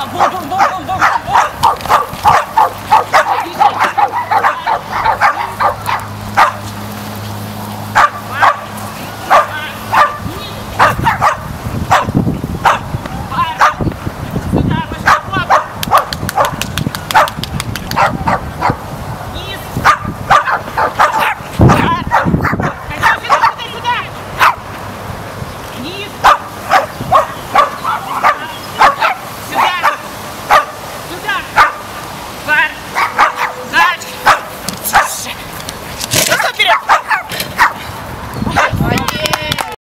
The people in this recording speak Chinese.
老婆我